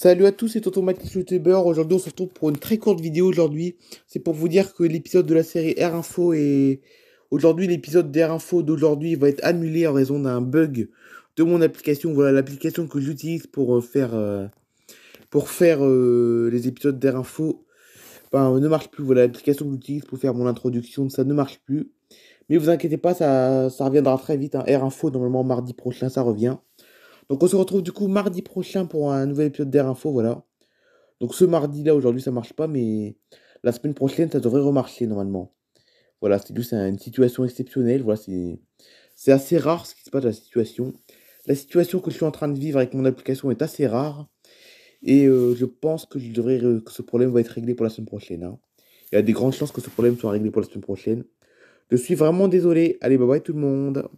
Salut à tous, c'est Mathis YouTuber. Aujourd'hui, on se retrouve pour une très courte vidéo aujourd'hui. C'est pour vous dire que l'épisode de la série Air Info est... Aujourd'hui, l'épisode d'Air Info d'aujourd'hui va être annulé en raison d'un bug de mon application. Voilà, l'application que j'utilise pour euh, faire... euh, Pour faire euh, les épisodes d'Air Info ben, ne marche plus. Voilà, l'application que j'utilise pour faire mon introduction, ça ne marche plus. Mais vous inquiétez pas, ça, ça reviendra très vite. Hein. Air Info, normalement, mardi prochain, ça revient. Donc on se retrouve du coup mardi prochain pour un nouvel épisode d'Air Info, voilà. Donc ce mardi-là, aujourd'hui, ça marche pas, mais la semaine prochaine, ça devrait remarcher normalement. Voilà, c'est juste une situation exceptionnelle, voilà, c'est assez rare ce qui se passe dans la situation. La situation que je suis en train de vivre avec mon application est assez rare, et euh, je pense que, je devrais, que ce problème va être réglé pour la semaine prochaine. hein. Il y a des grandes chances que ce problème soit réglé pour la semaine prochaine. Je suis vraiment désolé. Allez, bye bye tout le monde.